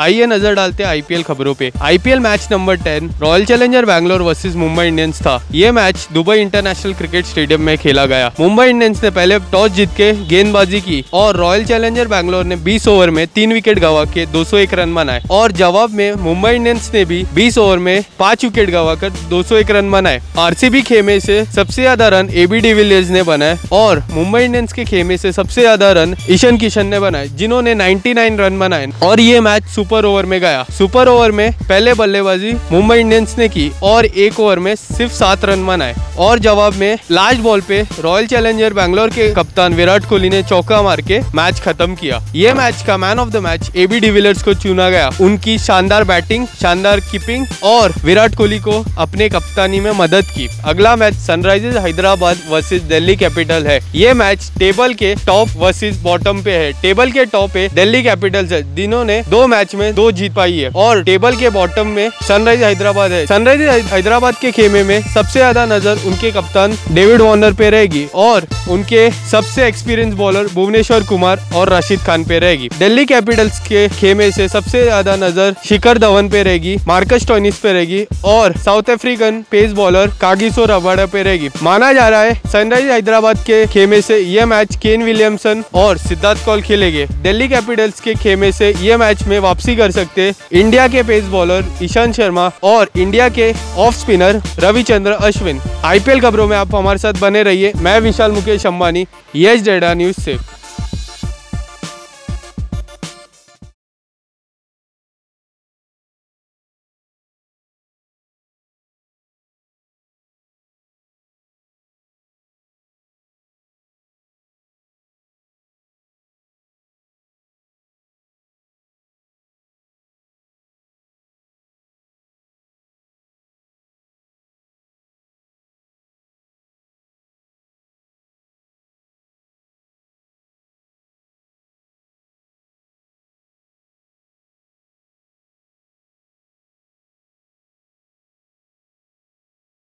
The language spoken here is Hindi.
आइए नज़र डालते हैं आईपीएल खबरों पे। IPL match number ten royal challenger Bangalore versus Mumbai Indians था। ये match Dubai international cricket stadium में खेला गया। मुंबई इंडियंस ने पहले टॉस जीत के गेंदबाजी की और रॉयल चैलेंजर बैंगलोर ने 20 ओवर में तीन विकेट गवा के 201 रन बनाए। और जवाब में मुंबई इंडियंस ने भी 20 ओवर में पाँच विकेट गवाकर 201 रन बनाए। आरसीबी खेमे से सबसे ज़्यादा रन एबी डिविलियर्स ने बनाए और मुंबई इंडियंस के खेमे से सबसे ज़्यादा रन ईशन किशन ने बनाए, जिन्होंने 99 रन बनाए। और ये मैच सुपर ओवर में गया। सुपर ओवर में पहले बल्लेबाजी मुंबई इंडियंस ने की और एक ओवर में सिर्फ़ सात रन बनाए। और जवाब में लास्ट बॉल पे रॉयल चैलेंजर बैंगलोर के कप्तान विराट कोहली ने चौका मार के मैच खत्म किया। ये मैच का man of the match AB de Villiers को चुना गया। उनकी शानदार बैटिंग शानदार कीपिंग और विराट कोहली को अपने कप्तानी में मदद की। अगला match Sunrisers Hyderabad versus Delhi Capital है। ये मैच टेबल के टॉप वर्सेज बॉटम पे है। टेबल के टॉप पे दिल्ली कैपिटल्स है। जिन्होंने दो मैच में दो जीत पाई है। और टेबल के बॉटम में सनराइज हैदराबाद है। सनराइज हैदराबाद के खेमे में सबसे ज़्यादा नज़र उनके कप्तान डेविड वार्नर पे रहेगी और उनके सबसे एक्सपीरियंस बॉलर भुवनेश्वर कुमार और राशिद खान पे रहेगी। दिल्ली कैपिटल्स के खेमे से सबसे ज़्यादा नज़र शिखर धवन पे रहेगी, मार्कस टोनिस पे रहेगी और south African pace bowler Kagiso Rabada पे रहेगी। माना जा रहा है सनराइज हैदराबाद के खेमे से यह मैच केन विलियमसन और सिद्धार्थ कौल खेलेंगे। दिल्ली कैपिटल्स के खेमे से यह मैच में वापसी कर सकते इंडिया के पेस बॉलर ईशांत शर्मा और इंडिया के off spinner Ravichandra Ashwin. IPL खबरों में आप हमारे साथ बने रहिए। मैं विशाल मुकेश अम्बानी यश डेडा न्यूज़ से